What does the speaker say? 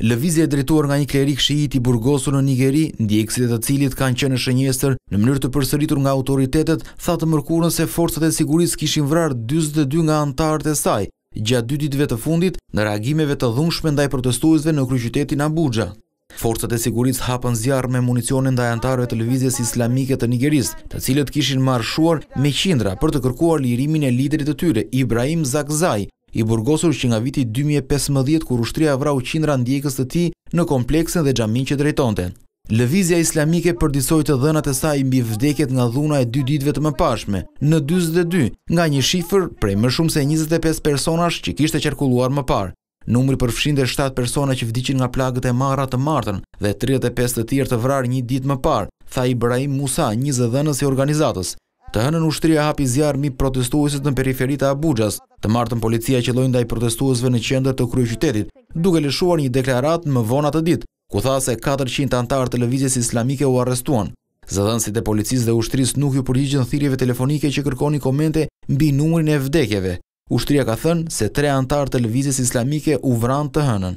Lëvizja e drejtuar nga një klerik shiit i burgosur në Nigeri, ndjekësit e të cilit kanë qenë në shënjestër në mënyrë të përsëritur nga autoritetet, tha të mërkurën se forcat e sigurisë kishin vrarë 42 nga anëtarët e saj gjatë dy ditëve të fundit në reagimeve të dhunshme ndaj protestuesve në kryeqytetin Abuja. Forcat e sigurisë hapën zjarr me municionin ndaj anëtarëve të Lëvizjes Islamike të Nigerisë, të cilët kishin marshuar me qindra për të kërkuar lirimin e liderit të tyre, Ibrahim Zakzai, i burgosur që nga viti 2015 kur ushtria vrau qindra ndjekës të tij në kompleksin dhe xhaminë që drejtonte. Lëvizja Islamike përditësoi të dhënat e saj mbi vdekjet nga dhuna e dy ditëve të mëparshme, në 42, nga një shifër prej më shumë se 25 personash që kishte qarkulluar më parë. Numri përfshinte shtatë persona që vdiqën nga plagët e marra të martën dhe tridhjetë e pesë të tjerë të vrarë një ditë më parë, tha Ibrahim Musa, një zëdhënës i organizatës. Të hënën ushtria hapi zjarr mbi protestuesit në periferi të Abuxhas. Të martën policia qëlloi ndaj protestuesve në qendër të kryeqytetit, duke lëshuar një deklaratë më vonë atë ditë, ku tha se katërqind anëtarë të Lëvizjes Islamike u arrestuan. Zëdhënësit e policisë dhe ushtrisë nuk iu përgjigjën thirrjeve telefonike që kërkonin komente mbi numrin e vdekjeve. Ushtria ka thënë se tre anëtarë të Lëvizjes Islamike u vranë të hënën.